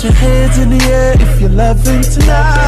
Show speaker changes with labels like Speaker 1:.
Speaker 1: Put your hands in the air if you're loving tonight.